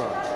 Scott.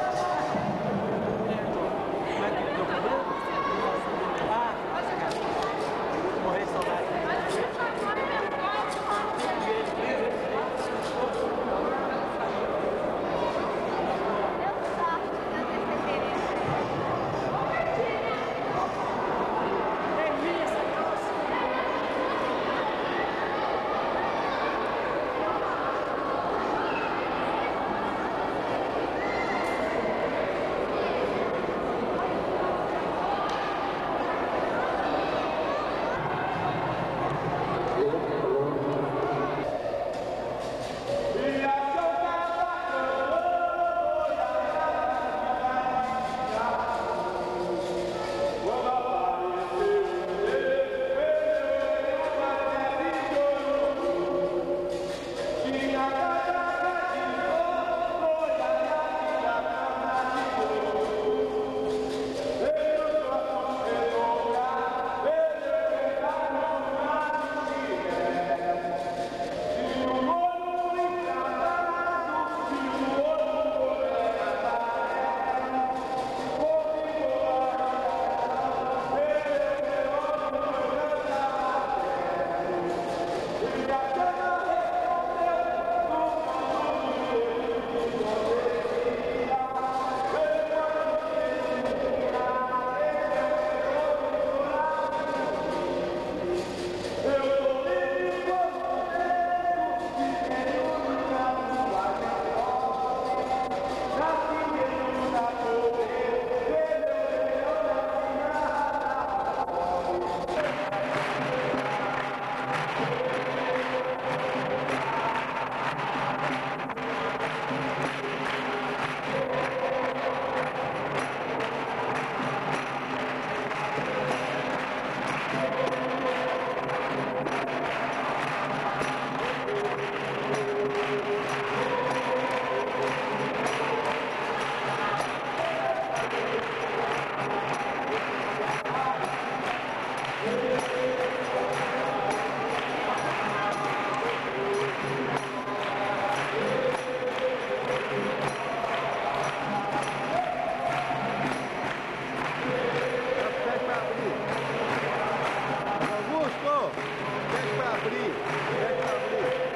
abrir, tem que abrir.